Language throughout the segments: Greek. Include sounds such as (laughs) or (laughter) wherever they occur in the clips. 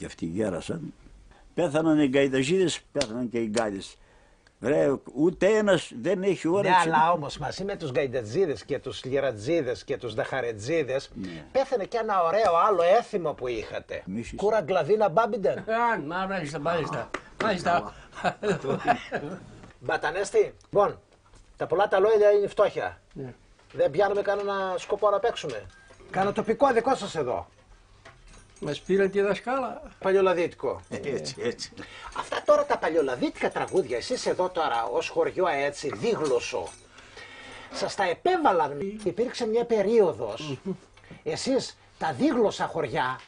και αυτοί, γέρασαν. Πέθαναν οι γκαϊδαζίδες, πέθαναν και οι γκάιδες. Ρε, ούτε ένας δεν έχει Ναι, όρεξη. αλλά όμως μαζί με τους γκαϊντατζίδε και τους λιρατζίδες και τους δαχαρετζίδες πέθανε και ένα ωραίο άλλο έθιμο που είχατε. Μίσης. Κούρα γκλαβίνα μπάμπιντεν. Α, μα, μάλιστα, μάλιστα. Μάλιστα. (laughs) Μπατανέστη. Λοιπόν, τα πολλά τα λόγια είναι η φτώχεια. Ναι. Δεν πιάνουμε κανένα σκοπό να παίξουμε. Κάνα τοπικό δικό σας εδώ. Μας πήραν τη δασκάλα. Παλιολαδίτικο. Έτσι, έτσι. Αυτά τώρα τα παλιολαδίτικα τραγούδια, εσείς εδώ τώρα ως χωριό έτσι δίγλωσσο, σας τα επέβαλαν. Υπήρξε μια περίοδος, εσείς τα δίγλωσσα χωριά,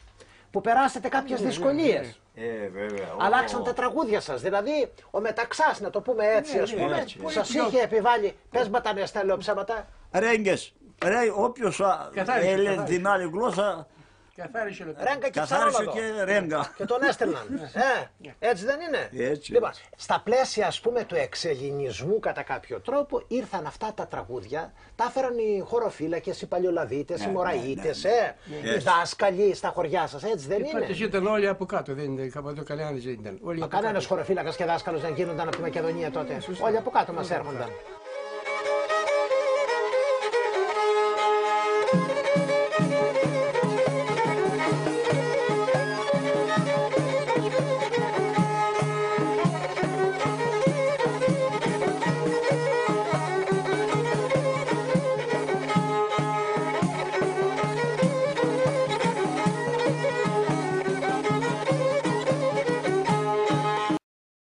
που περάσατε κάποιες δυσκολίες. Ε, βέβαια. Αλλάξαν τα τραγούδια σας, δηλαδή ο Μεταξάς, να το πούμε έτσι, ας πούμε, έτσι, σας είχε επιβάλει, πες μπατανέστα, λέω ψέματα, Ρέγγες. Ρε, όποιος α, Καθάρισε, έλεγε καθάρισε. την άλλη γλώσσα, Καθάρισε λεπτό. ρέγκα και καθάρισε ψαρόλαδο. και ρέγγα. Και τον έστελναν. (laughs) ε, έτσι δεν είναι; Έτσι, Λοιπόν, έτσι. στα πλαίσια ας πούμε του εξελινισμού κατά κάποιο τρόπο ήρθαν αυτά τα τραγούδια, τα έφεραν οι χωροφύλακες, οι παλιολαδίτες, οι ναι, μωραΐτες, ναι, ε, οι Έτσι. δάσκαλοι στα χωριά σας, έτσι δεν Οι πάντες είναι. ήταν όλοι από κάτω, δεν ήταν Καπαδοκαλιάνες δεν ήταν. Όλοι Μα από κανένας κάτω. χωροφύλακας και δάσκαλος δεν γίνονταν από τη Μακεδονία τότε. Όλοι από κάτω μας έρχονταν.